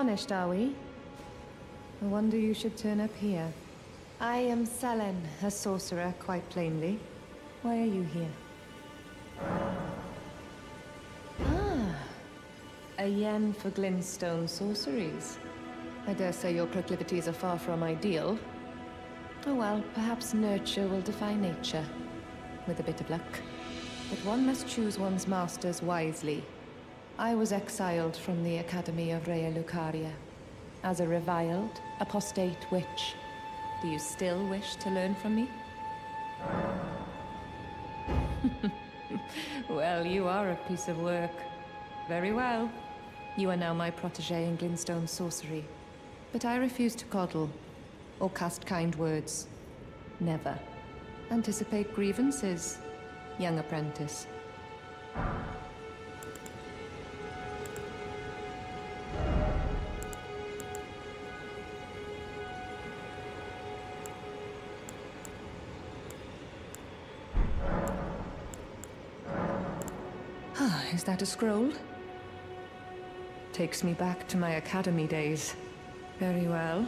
Tarnished, are we? I wonder you should turn up here. I am Sellen, a sorcerer, quite plainly. Why are you here? Ah, a yen for glintstone sorceries. I dare say your proclivities are far from ideal. Oh well, perhaps nurture will defy nature, with a bit of luck. But one must choose one's masters wisely. I was exiled from the Academy of Raya Lucaria. As a reviled, apostate witch. Do you still wish to learn from me? well, you are a piece of work. Very well. You are now my protege in Glintstone sorcery. But I refuse to coddle, or cast kind words. Never. Anticipate grievances, young apprentice. Ah, is that a scroll? Takes me back to my academy days. Very well.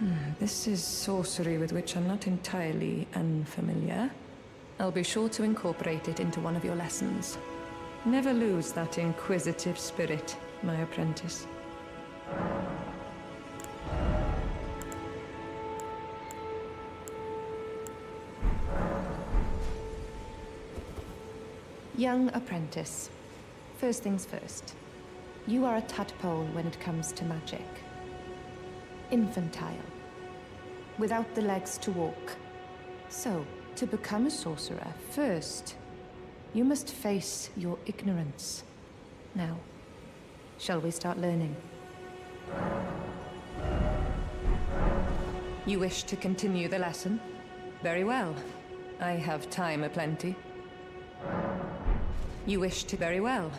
Hmm, this is sorcery with which I'm not entirely unfamiliar. I'll be sure to incorporate it into one of your lessons. Never lose that inquisitive spirit, my apprentice. Young apprentice. First things first. You are a tadpole when it comes to magic. Infantile. Without the legs to walk. So, to become a sorcerer, first, you must face your ignorance. Now, shall we start learning? You wish to continue the lesson? Very well. I have time aplenty. You wish to very well.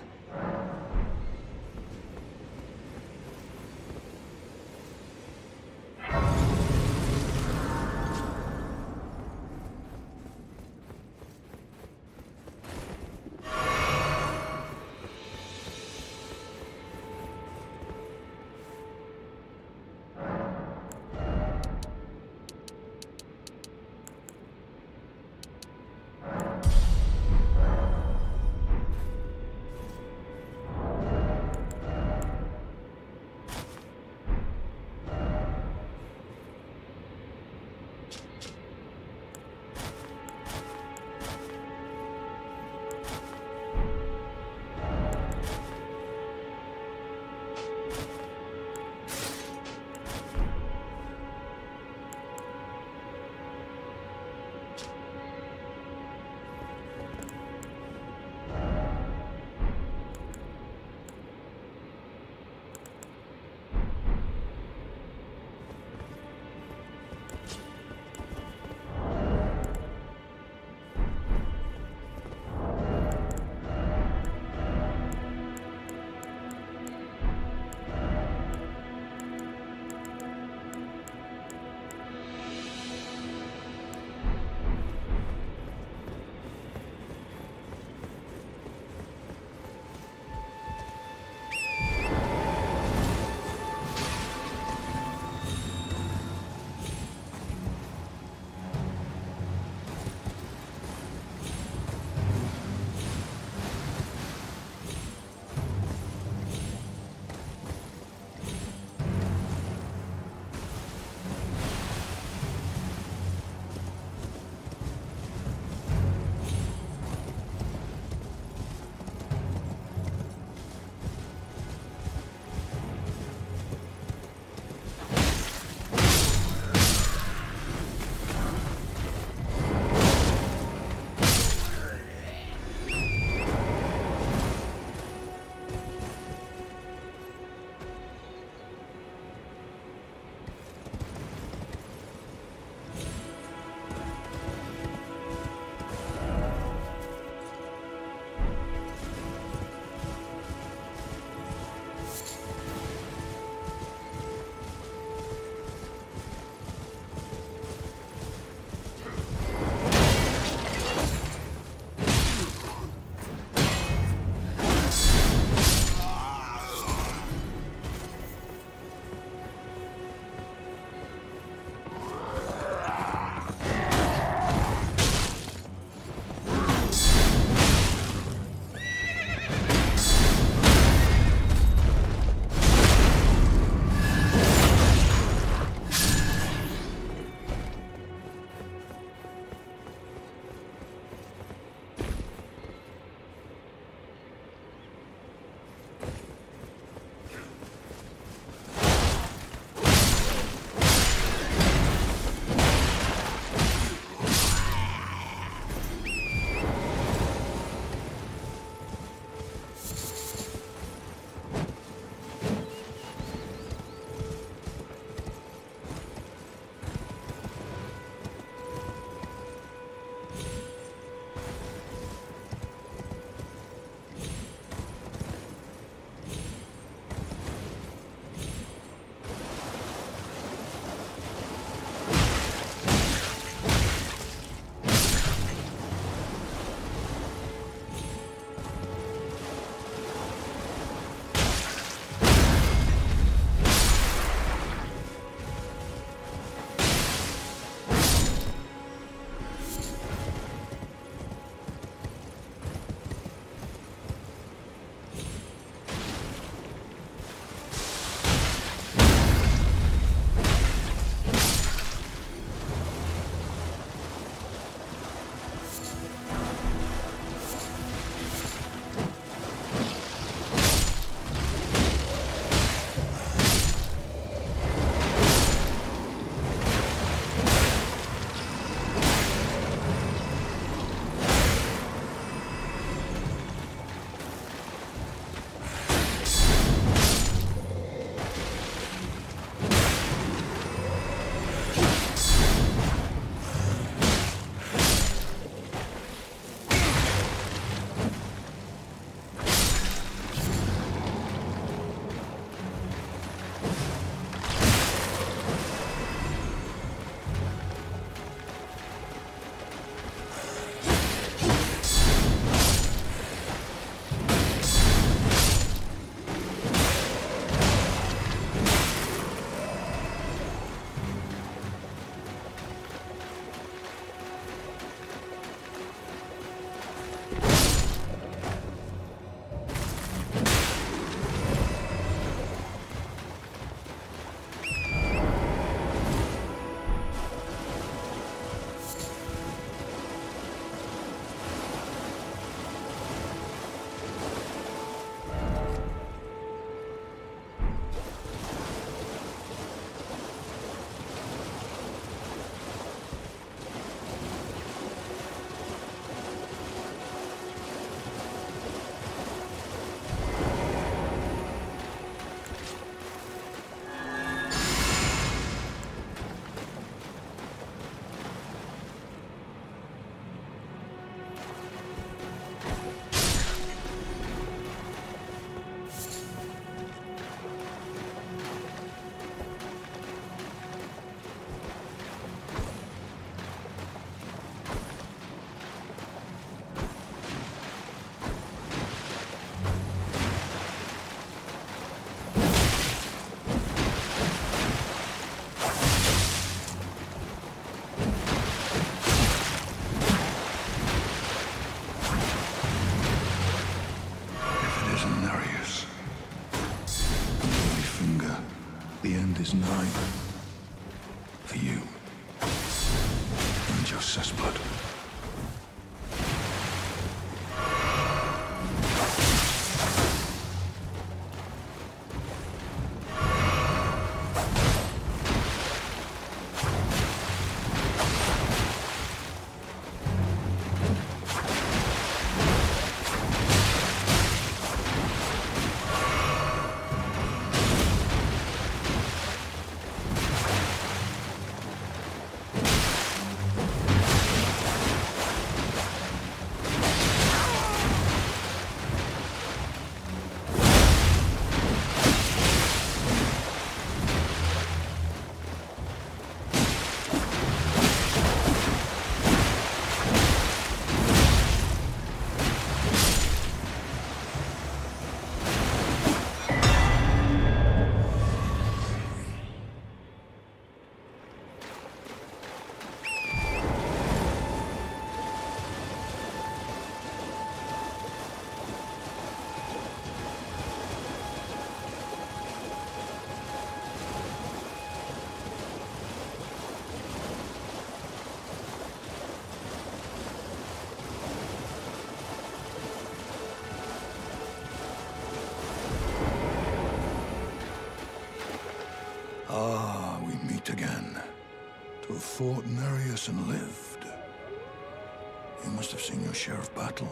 Have seen your share of battle.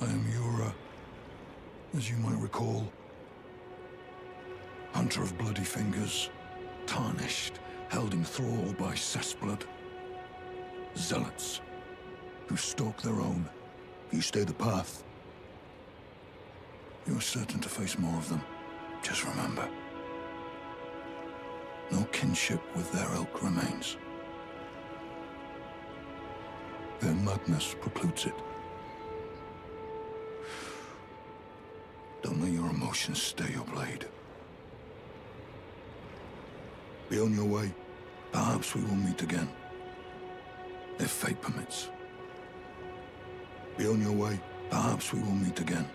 I am Yura, as you might recall. Hunter of bloody fingers, tarnished, held in thrall by cessblood. Zealots, who stalk their own. You stay the path. You're certain to face more of them. Just remember. No kinship with their ilk remains. Their madness precludes it. Don't let your emotions stay your blade. Be on your way. Perhaps we will meet again. If fate permits. Be on your way. Perhaps we will meet again.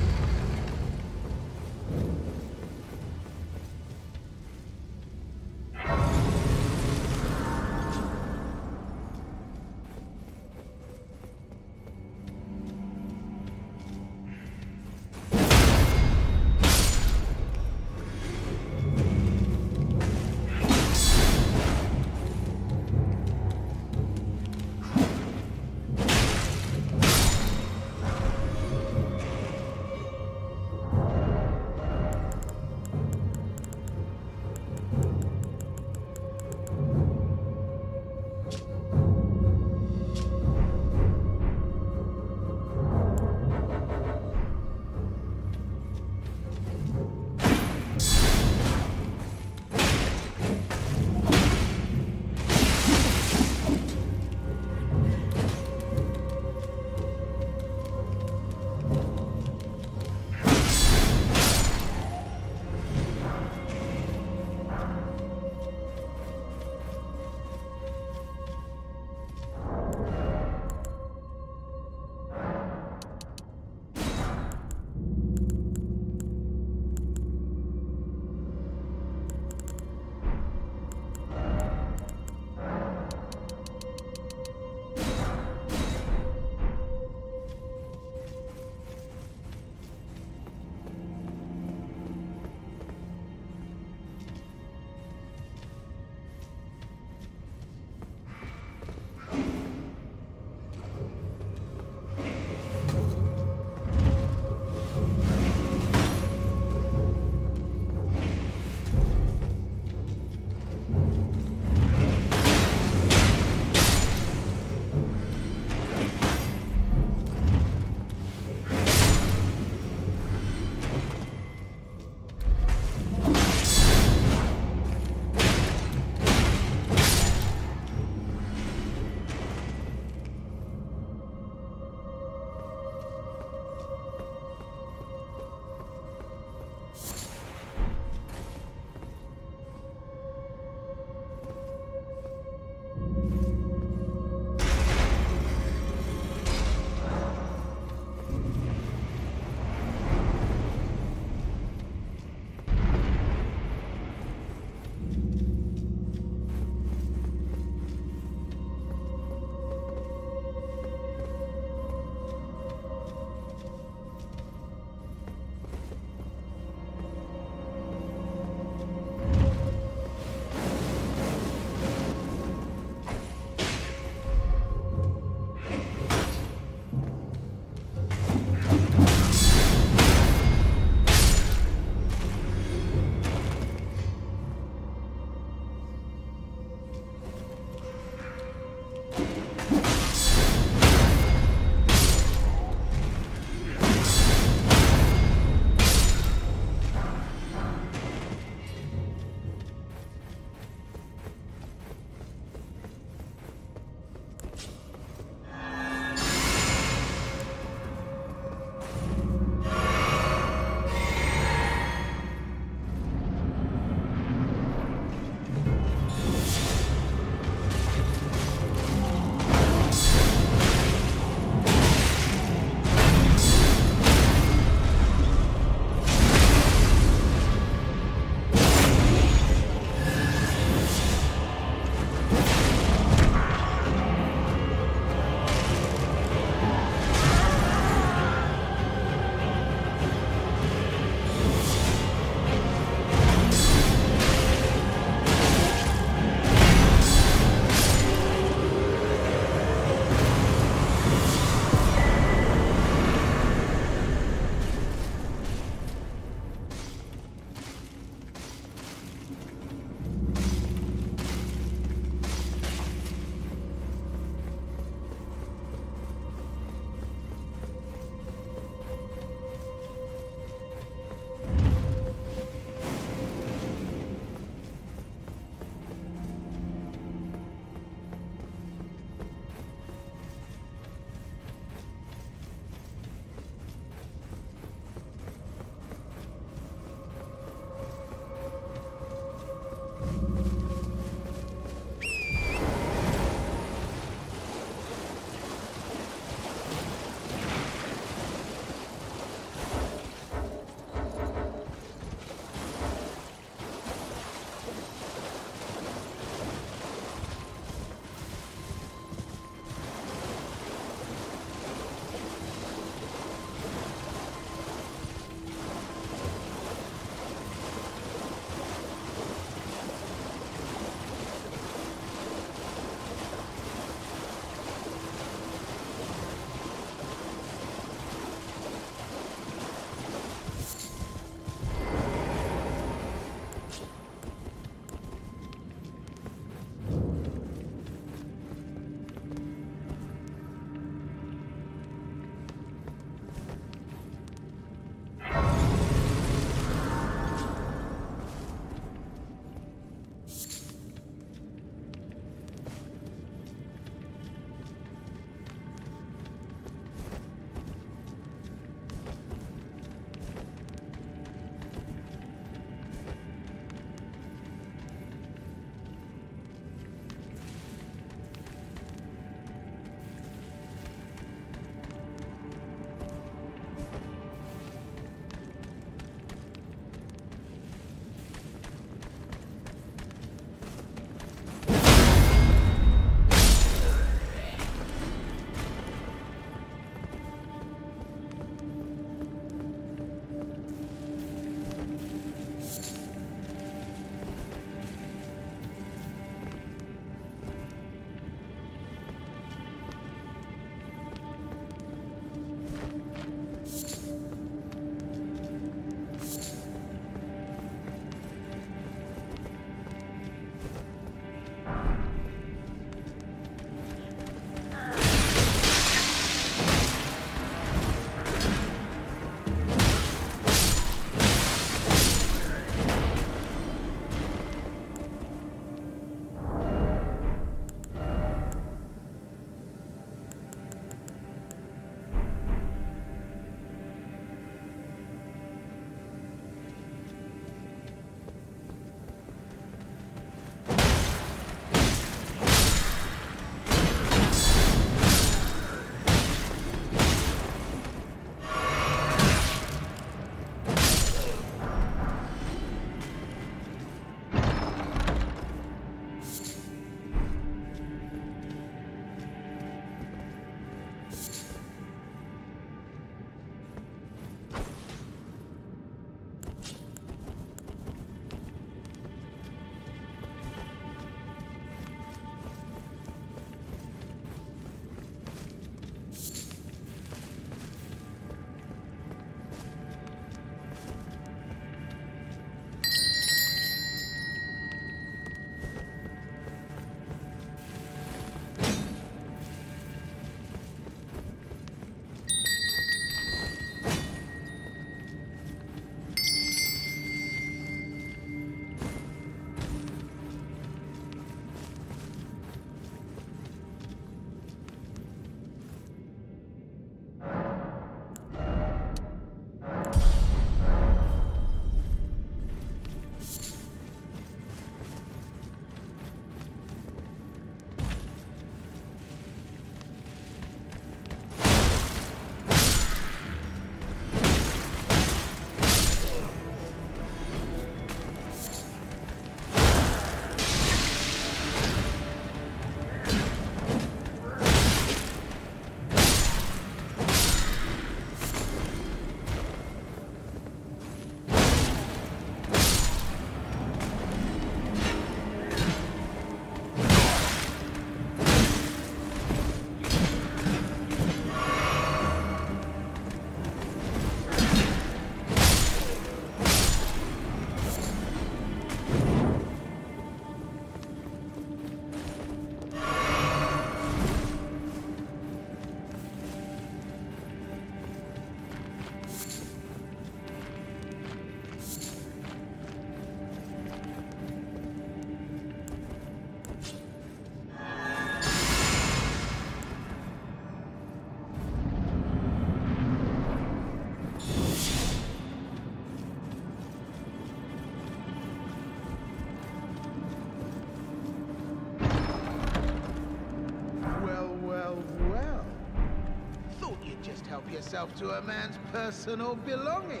Yourself to a man's personal belongings,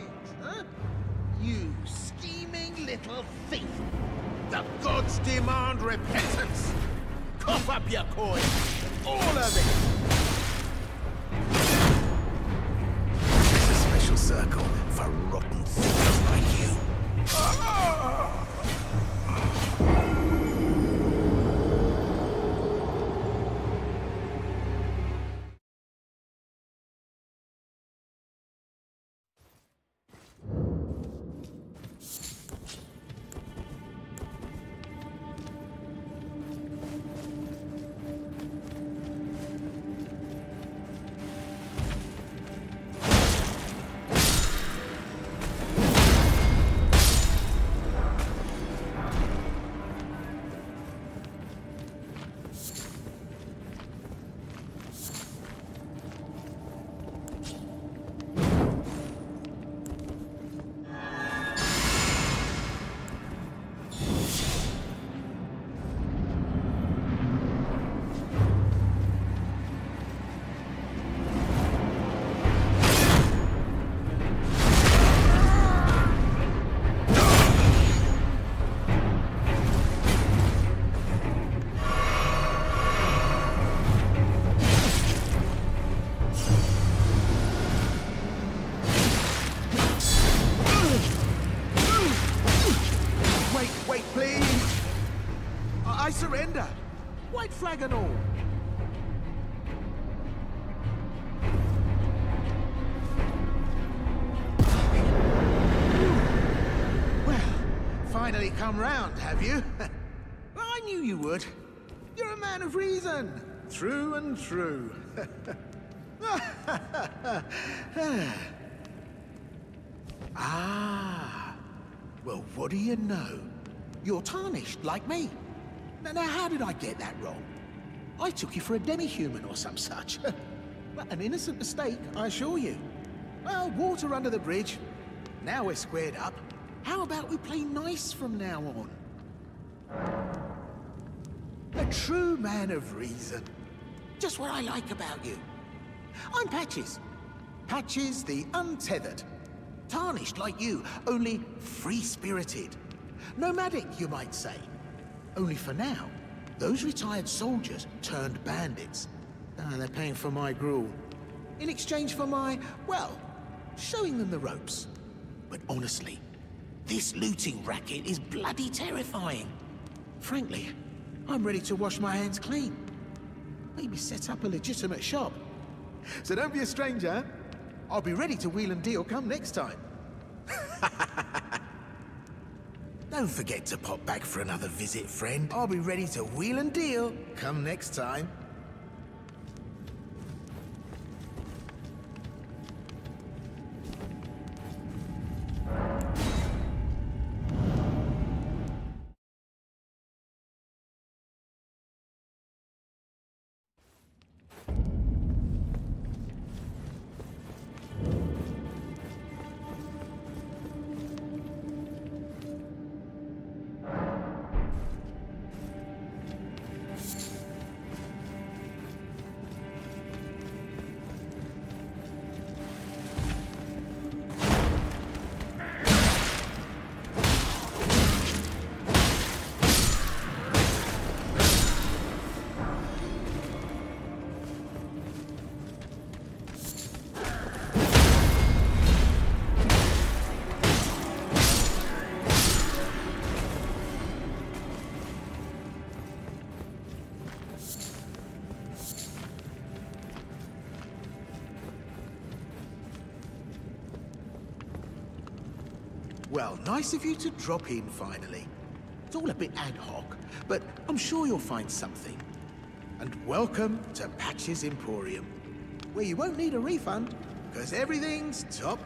finally come round, have you? I knew you would. You're a man of reason. True and true. ah. Well, what do you know? You're tarnished, like me. Now, now, how did I get that wrong? I took you for a demi-human or some such. But An innocent mistake, I assure you. Well, water under the bridge. Now we're squared up. How about we play nice from now on? A true man of reason. Just what I like about you. I'm Patches. Patches the Untethered. Tarnished like you, only free-spirited. Nomadic, you might say. Only for now, those retired soldiers turned bandits. Ah, they're paying for my gruel. In exchange for my, well, showing them the ropes. But honestly, this looting racket is bloody terrifying. Frankly, I'm ready to wash my hands clean. Maybe set up a legitimate shop. So don't be a stranger. I'll be ready to wheel and deal come next time. Don't forget to pop back for another visit, friend. I'll be ready to wheel and deal come next time. Well, nice of you to drop in finally. It's all a bit ad hoc, but I'm sure you'll find something. And welcome to Patches Emporium, where you won't need a refund, because everything's top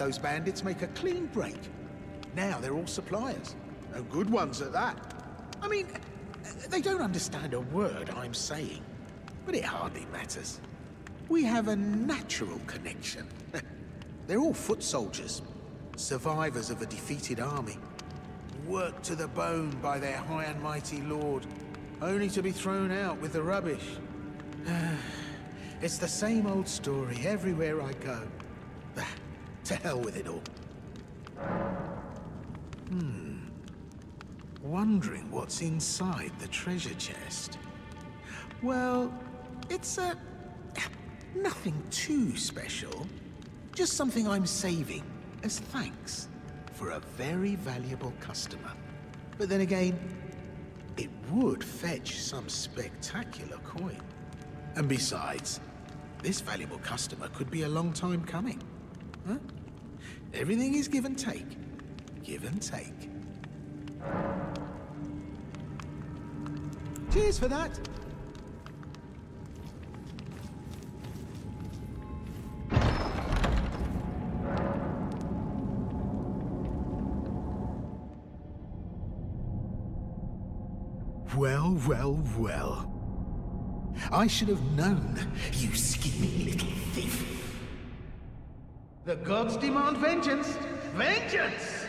those bandits make a clean break. Now they're all suppliers, No good ones at that. I mean, they don't understand a word I'm saying, but it hardly matters. We have a natural connection. they're all foot soldiers, survivors of a defeated army, worked to the bone by their high and mighty lord, only to be thrown out with the rubbish. it's the same old story everywhere I go. To hell with it all. Hmm. Wondering what's inside the treasure chest. Well, it's a... nothing too special. Just something I'm saving as thanks for a very valuable customer. But then again, it would fetch some spectacular coin. And besides, this valuable customer could be a long time coming. Huh? Everything is give and take. Give and take. Cheers for that. Well, well, well. I should have known, you scheming little thief. The gods demand vengeance. Vengeance!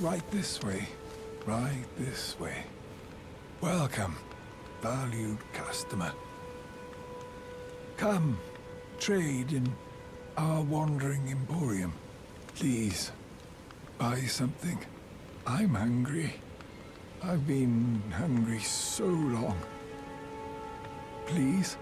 Right this way. Right this way. Welcome, valued customer. Come, trade in our wandering emporium. Please, buy something. I'm hungry. I've been hungry so long. Please?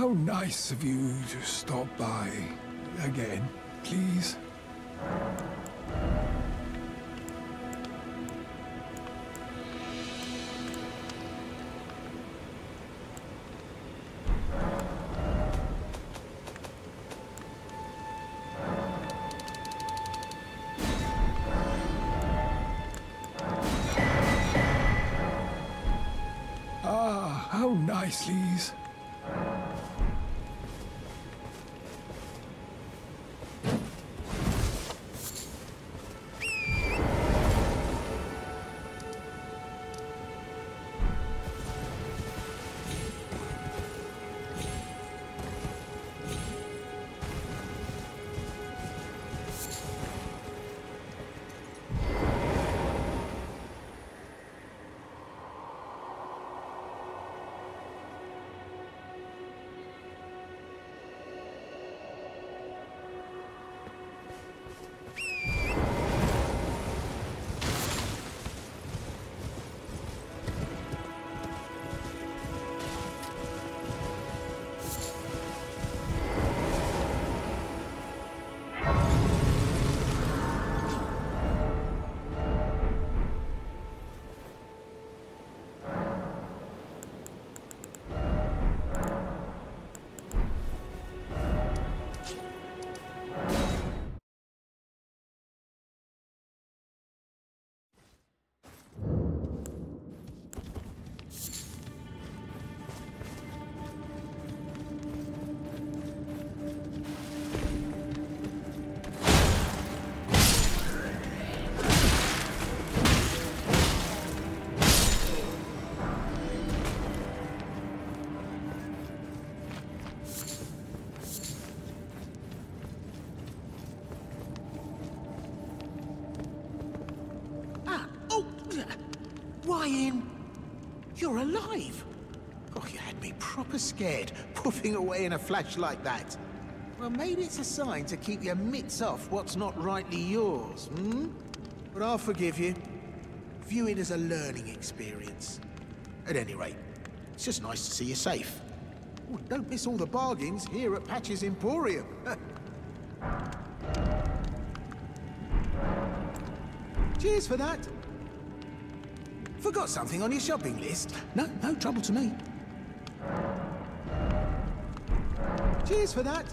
How nice of you to stop by again, please. Alive! Oh, you had me proper scared, puffing away in a flash like that. Well, maybe it's a sign to keep your mitts off what's not rightly yours, hmm? But I'll forgive you. View it as a learning experience. At any rate, it's just nice to see you safe. Oh, don't miss all the bargains here at Patches' Emporium. Cheers for that. Forgot something on your shopping list? No, no trouble to me. Cheers for that.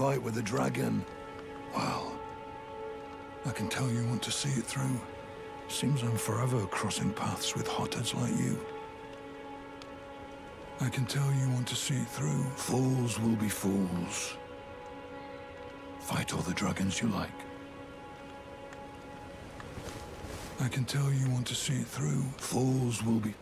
Fight with a dragon. Well, I can tell you want to see it through. Seems I'm forever crossing paths with hotheads like you. I can tell you want to see it through. Fools will be fools. Fight all the dragons you like. I can tell you want to see it through. Fools will be...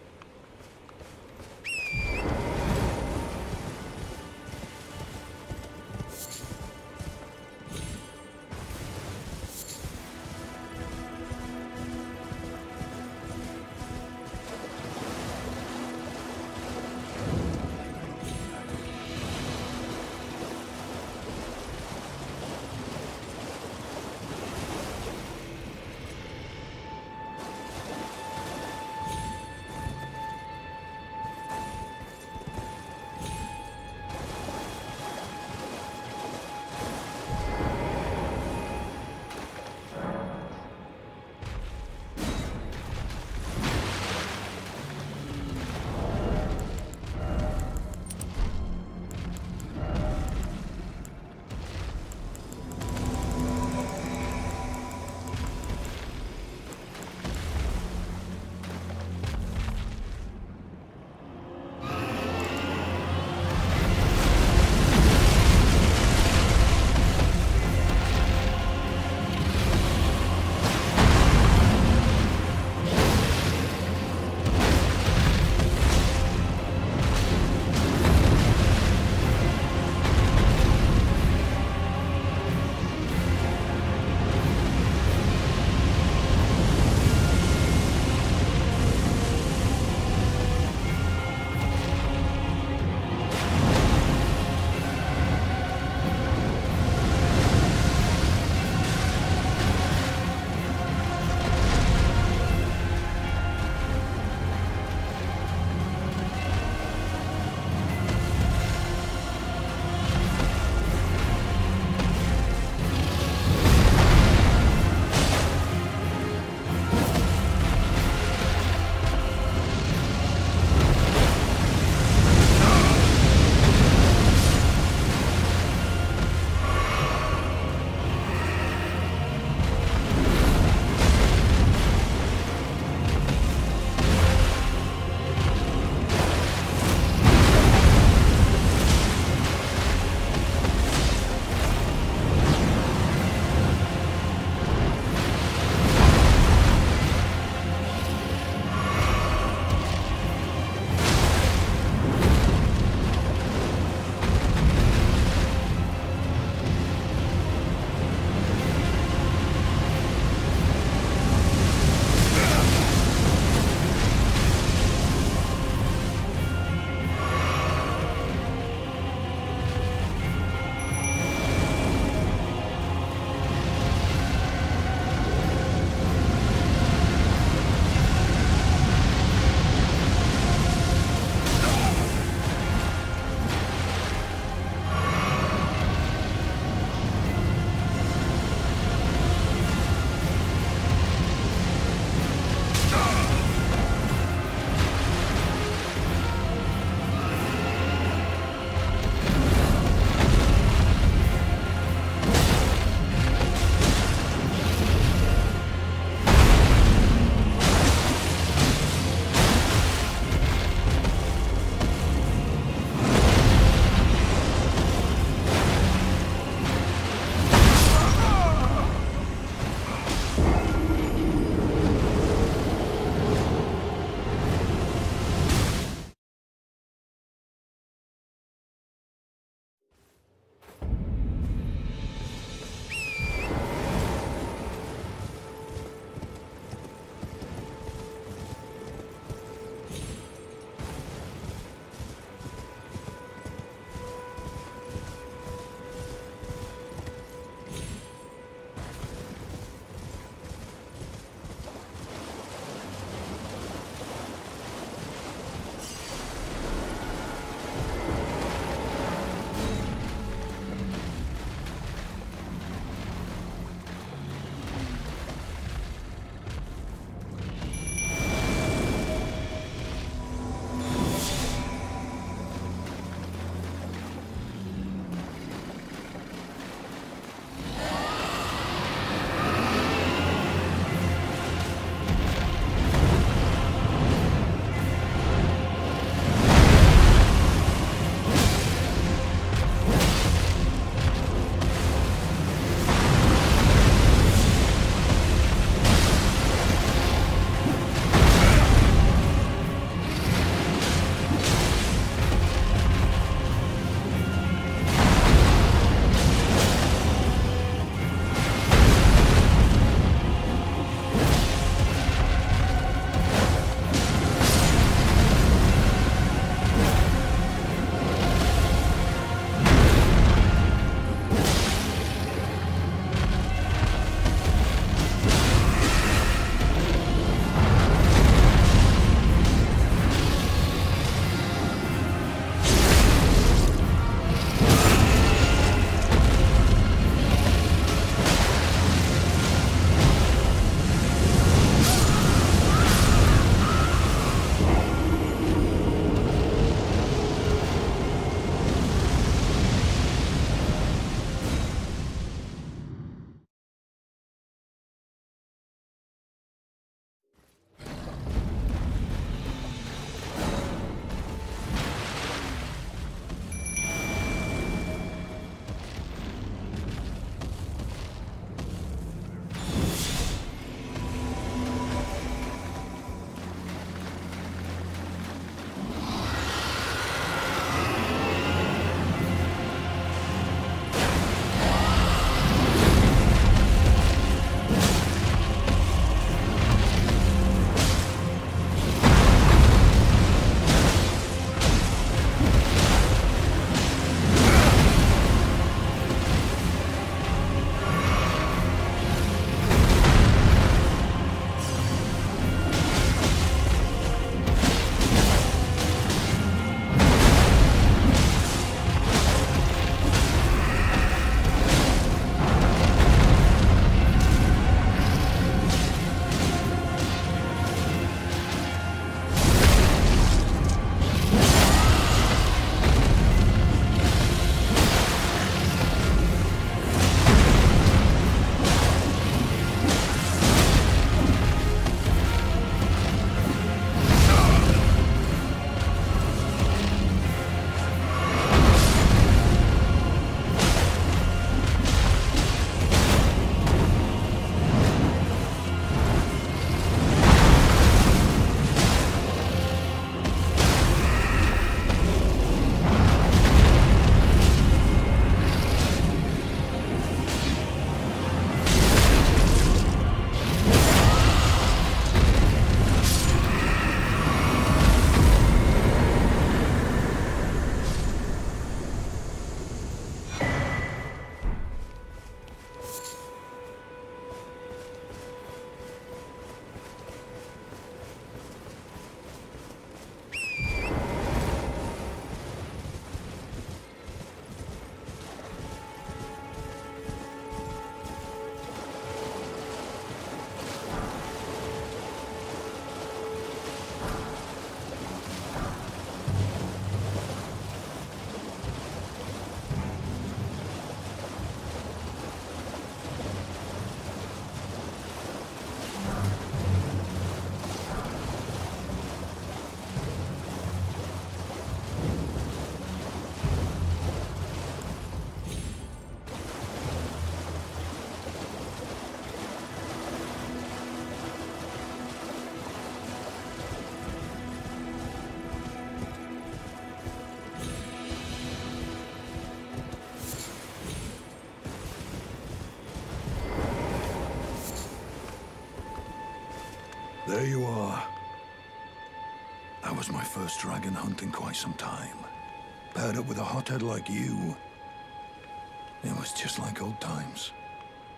There you are. That was my first dragon hunt in quite some time. Paired up with a hothead like you. It was just like old times.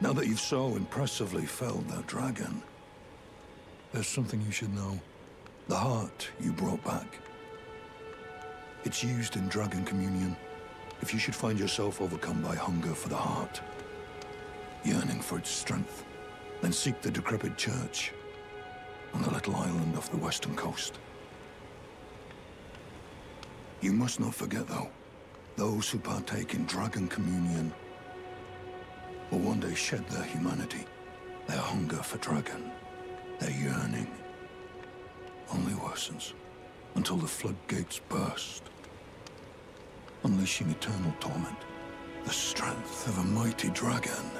Now that you've so impressively felled that dragon, there's something you should know. The heart you brought back. It's used in Dragon Communion. If you should find yourself overcome by hunger for the heart, yearning for its strength, then seek the decrepit church on the little island off the western coast. You must not forget, though, those who partake in Dragon Communion will one day shed their humanity, their hunger for Dragon, their yearning only worsens until the floodgates burst, unleashing eternal torment, the strength of a mighty dragon.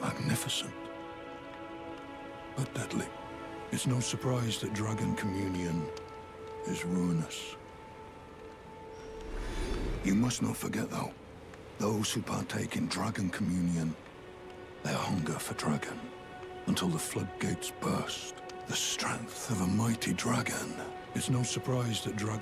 Magnificent, but deadly. It's no surprise that Dragon Communion is ruinous. You must not forget, though, those who partake in Dragon Communion, their hunger for Dragon, until the floodgates burst, the strength of a mighty dragon. It's no surprise that Dragon...